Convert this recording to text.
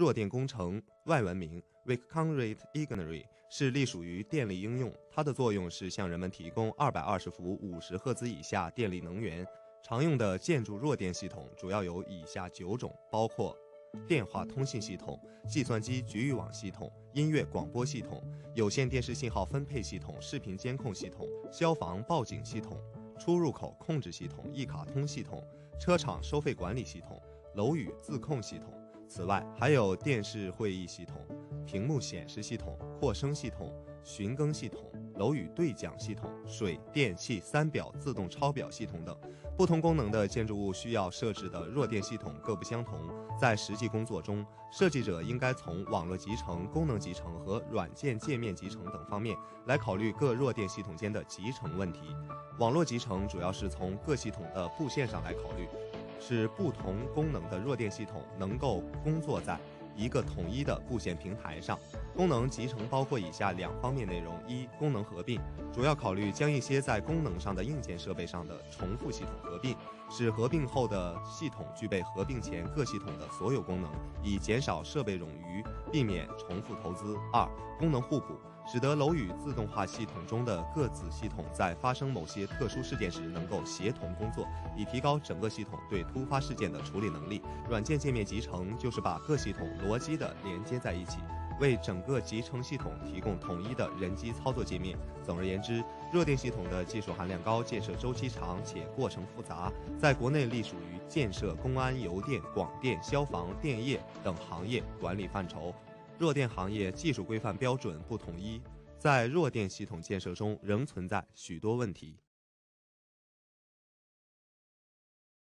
弱电工程外文名 w i c o n r a t e Igniry） 是隶属于电力应用，它的作用是向人们提供二百二十伏五十赫兹以下电力能源。常用的建筑弱电系统主要有以下九种，包括电话通信系统、计算机局域网系统、音乐广播系统、有线电视信号分配系统、视频监控系统、消防报警系统、出入口控制系统、一卡通系统、车场收费管理系统、楼宇自控系统。此外，还有电视会议系统、屏幕显示系统、扩声系统、巡更系统。楼宇对讲系统、水电气三表自动抄表系统等不同功能的建筑物需要设置的弱电系统各不相同。在实际工作中，设计者应该从网络集成、功能集成和软件界面集成等方面来考虑各弱电系统间的集成问题。网络集成主要是从各系统的布线上来考虑，使不同功能的弱电系统能够工作在。一个统一的布线平台上，功能集成包括以下两方面内容：一、功能合并，主要考虑将一些在功能上的硬件设备上的重复系统合并，使合并后的系统具备合并前各系统的所有功能，以减少设备冗余，避免重复投资；二、功能互补。使得楼宇自动化系统中的各子系统在发生某些特殊事件时能够协同工作，以提高整个系统对突发事件的处理能力。软件界面集成就是把各系统逻辑的连接在一起，为整个集成系统提供统一的人机操作界面。总而言之，热电系统的技术含量高，建设周期长且过程复杂，在国内隶属于建设、公安、邮电、广电、消防、电业等行业管理范畴。弱电行业技术规范标准不统一，在弱电系统建设中仍存在许多问题。